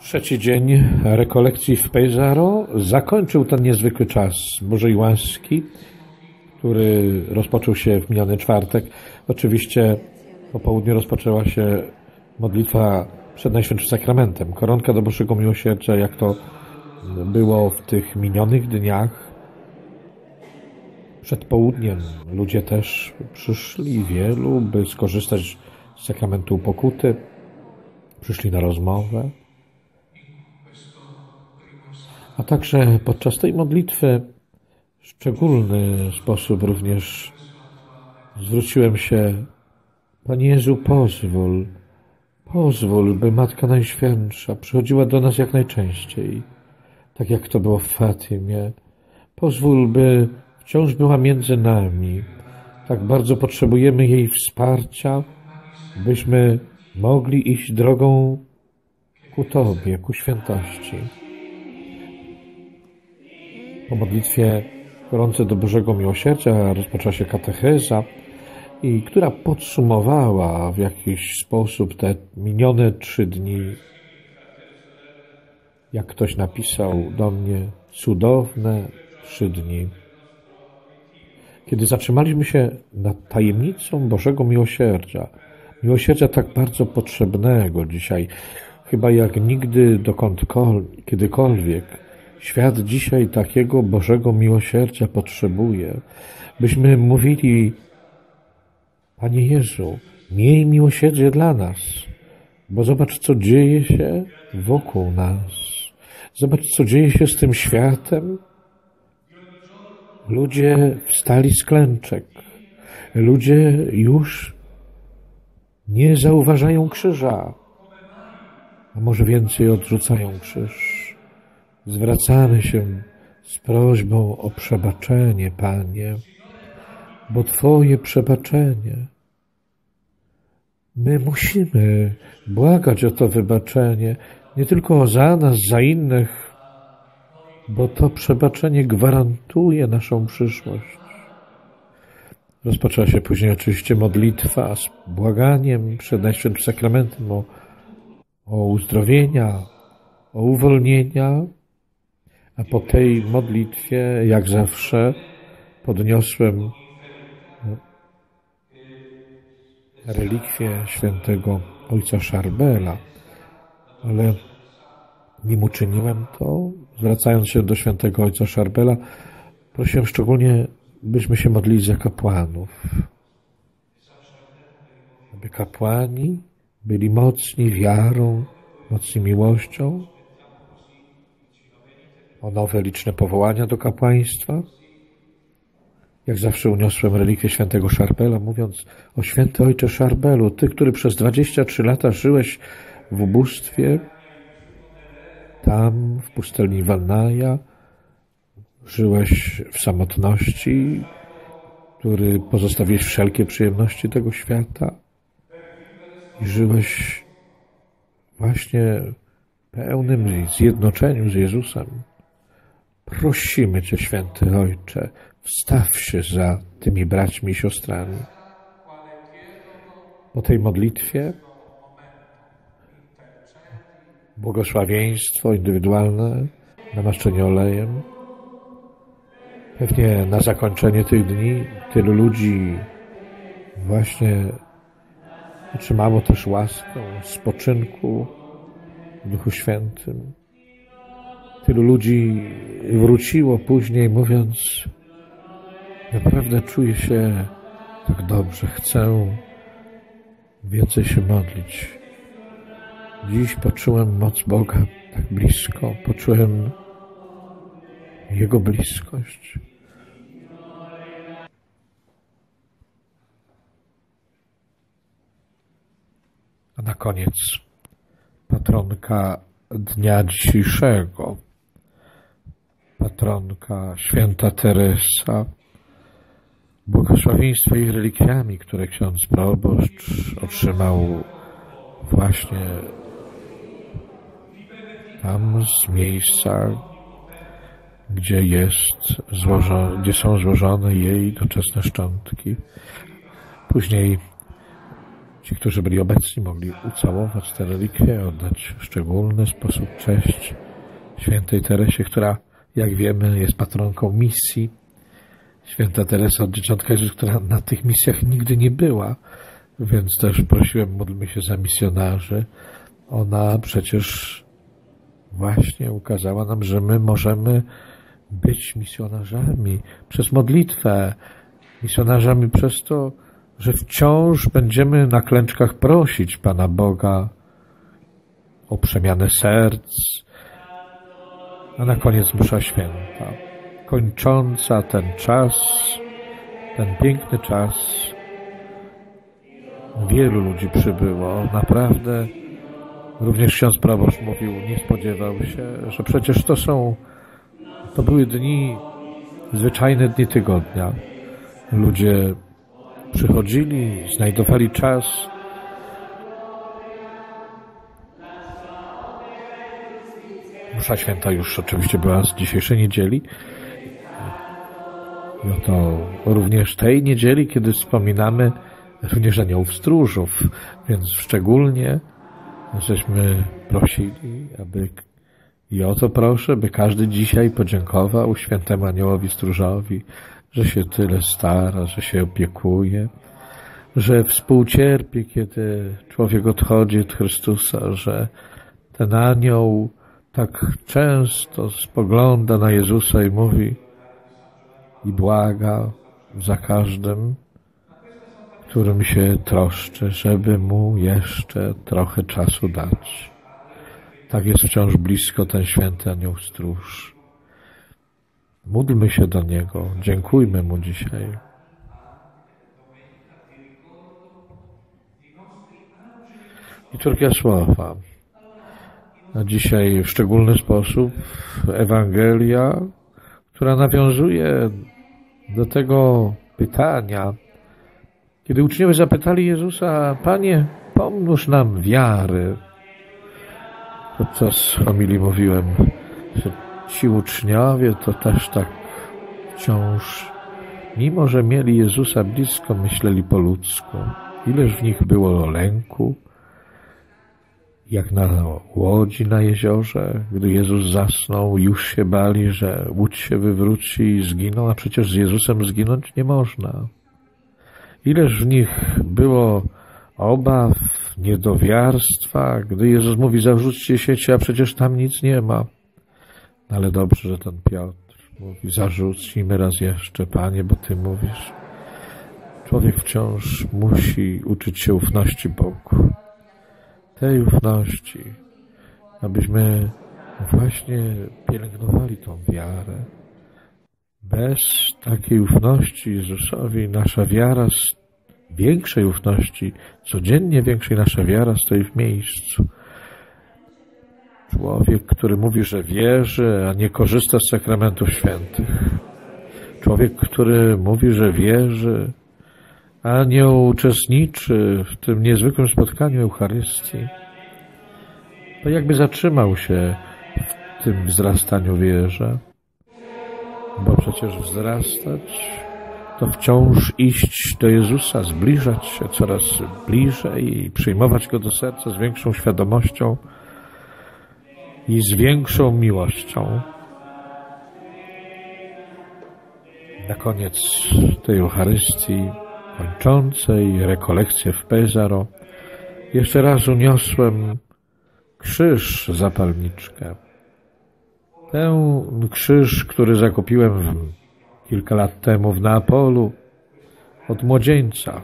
Trzeci dzień rekolekcji w Pesaro zakończył ten niezwykły czas Bożej łaski, który rozpoczął się w miniony czwartek. Oczywiście po południu rozpoczęła się modlitwa przed Najświętszym Sakramentem, koronka do Bożego Miłosierdzia, jak to było w tych minionych dniach. Przed południem ludzie też przyszli, wielu, by skorzystać z sakramentu pokuty. Przyszli na rozmowę. A także podczas tej modlitwy w szczególny sposób również zwróciłem się Panie Jezu, pozwól, pozwól, by Matka Najświętsza przychodziła do nas jak najczęściej, tak jak to było w Fatimie. Pozwól, by wciąż była między nami. Tak bardzo potrzebujemy jej wsparcia, byśmy mogli iść drogą ku Tobie, ku świętości. Po modlitwie gorące do Bożego Miłosierdzia rozpoczęła się katecheza, i która podsumowała w jakiś sposób te minione trzy dni. Jak ktoś napisał do mnie, cudowne trzy dni. Kiedy zatrzymaliśmy się nad tajemnicą Bożego Miłosierdzia, miłosierdzia tak bardzo potrzebnego dzisiaj, chyba jak nigdy dokądkolwiek, kiedykolwiek, świat dzisiaj takiego Bożego Miłosierdzia potrzebuje, byśmy mówili Panie Jezu, miej miłosierdzie dla nas, bo zobacz, co dzieje się wokół nas. Zobacz, co dzieje się z tym światem. Ludzie wstali z klęczek. Ludzie już nie zauważają krzyża, a może więcej odrzucają krzyż. Zwracamy się z prośbą o przebaczenie, Panie bo Twoje przebaczenie. My musimy błagać o to wybaczenie, nie tylko za nas, za innych, bo to przebaczenie gwarantuje naszą przyszłość. Rozpoczęła się później oczywiście modlitwa z błaganiem przed Najświętszym Sakramentem o, o uzdrowienia, o uwolnienia, a po tej modlitwie, jak zawsze, podniosłem relikwie świętego ojca Szarbela, ale nim uczyniłem to, zwracając się do świętego ojca Szarbela, prosiłem szczególnie, byśmy się modlili za kapłanów. Aby kapłani byli mocni wiarą, mocni miłością, o nowe liczne powołania do kapłaństwa, jak zawsze uniosłem relikwię świętego Szarbela, mówiąc o święty ojcze Szarbelu, ty, który przez 23 lata żyłeś w ubóstwie, tam w pustelni Walnaja, żyłeś w samotności, który pozostawiłeś wszelkie przyjemności tego świata i żyłeś właśnie pełnym zjednoczeniu z Jezusem. Prosimy Cię, święty Ojcze, wstaw się za tymi braćmi i siostrami. Po tej modlitwie błogosławieństwo indywidualne, namaszczenie olejem. Pewnie na zakończenie tych dni tylu ludzi właśnie otrzymało też łaskę spoczynku w Duchu Świętym. Tylu ludzi wróciło później, mówiąc: Naprawdę czuję się tak dobrze, chcę więcej się modlić. Dziś poczułem moc Boga tak blisko, poczułem Jego bliskość. A na koniec patronka dnia dzisiejszego patronka święta Teresa, błogosławieństwo i relikwiami, które ksiądz proboszcz otrzymał właśnie tam z miejsca, gdzie jest złożone, gdzie są złożone jej doczesne szczątki. Później Ci, którzy byli obecni, mogli ucałować tę relikwię, oddać w szczególny sposób cześć świętej Teresie, która, jak wiemy, jest patronką misji. Święta Teresa od dzieciątka Jezus, która na tych misjach nigdy nie była, więc też prosiłem, módlmy się za misjonarzy. Ona przecież właśnie ukazała nam, że my możemy być misjonarzami przez modlitwę, misjonarzami przez to, że wciąż będziemy na klęczkach prosić Pana Boga o przemianę serc, a na koniec msza święta, kończąca ten czas, ten piękny czas. Wielu ludzi przybyło, naprawdę. Również ksiądz proboszcz mówił, nie spodziewał się, że przecież to są, to były dni, zwyczajne dni tygodnia. Ludzie przychodzili, znajdowali czas. Msza święta już oczywiście była z dzisiejszej niedzieli. No to również tej niedzieli, kiedy wspominamy również aniołów stróżów, więc szczególnie żeśmy prosili, aby i o to proszę, by każdy dzisiaj podziękował świętemu aniołowi stróżowi, że się tyle stara, że się opiekuje, że współcierpi, kiedy człowiek odchodzi od Chrystusa, że ten anioł tak często spogląda na Jezusa i mówi i błaga za każdym, którym się troszczy, żeby mu jeszcze trochę czasu dać. Tak jest wciąż blisko ten święty anioł stróż. Módlmy się do Niego, dziękujmy Mu dzisiaj. Liturgia Słowa. A dzisiaj w szczególny sposób Ewangelia, która nawiązuje do tego pytania, kiedy uczniowie zapytali Jezusa, Panie, pomnóż nam wiary. Podczas homilii mówiłem, że ci uczniowie to też tak wciąż, mimo że mieli Jezusa blisko, myśleli po ludzku. Ileż w nich było lęku, jak na łodzi na jeziorze, gdy Jezus zasnął, już się bali, że łódź się wywróci i zginą, a przecież z Jezusem zginąć nie można. Ileż w nich było obaw, niedowiarstwa, gdy Jezus mówi, zarzućcie sieci, a przecież tam nic nie ma. Ale dobrze, że ten Piotr mówi, zarzucimy raz jeszcze, Panie, bo Ty mówisz. Człowiek wciąż musi uczyć się ufności Bogu. Tej ufności, abyśmy właśnie pielęgnowali tą wiarę. Bez takiej ufności Jezusowi nasza wiara, większej ufności, codziennie większej nasza wiara stoi w miejscu. Człowiek, który mówi, że wierzy, a nie korzysta z sakramentów świętych. Człowiek, który mówi, że wierzy, a nie uczestniczy w tym niezwykłym spotkaniu Eucharystii, to jakby zatrzymał się w tym wzrastaniu wierze, bo przecież wzrastać to wciąż iść do Jezusa, zbliżać się coraz bliżej i przyjmować Go do serca z większą świadomością, i z większą miłością. Na koniec tej Eucharystii kończącej rekolekcję w Pesaro jeszcze raz uniosłem krzyż zapalniczkę. Ten krzyż, który zakupiłem kilka lat temu w Neapolu od młodzieńca,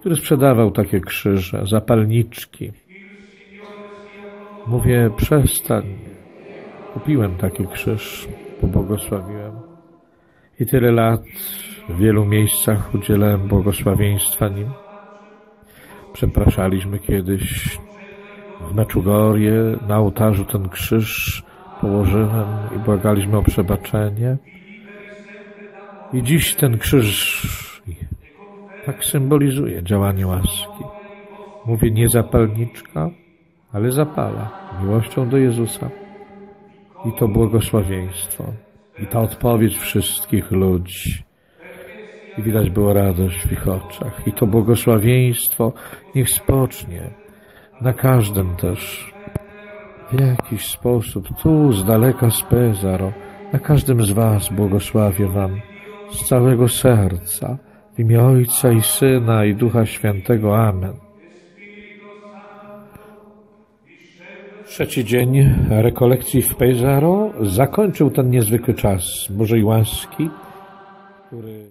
który sprzedawał takie krzyże, zapalniczki. Mówię, przestań. Kupiłem taki krzyż, pobłogosławiłem. I tyle lat w wielu miejscach udzielałem błogosławieństwa nim. Przepraszaliśmy kiedyś w Meczugorje, na ołtarzu ten krzyż położyłem i błagaliśmy o przebaczenie. I dziś ten krzyż tak symbolizuje działanie łaski. Mówię nie zapalniczka, ale zapala miłością do Jezusa. I to błogosławieństwo, i ta odpowiedź wszystkich ludzi. I widać było radość w ich oczach. I to błogosławieństwo niech spocznie na każdym też w jakiś sposób, tu z daleka z Pezaro, na każdym z Was błogosławię Wam z całego serca, w imię Ojca i Syna i Ducha Świętego. Amen. Trzeci dzień rekolekcji w Pesaro zakończył ten niezwykły czas Bożej łaski, który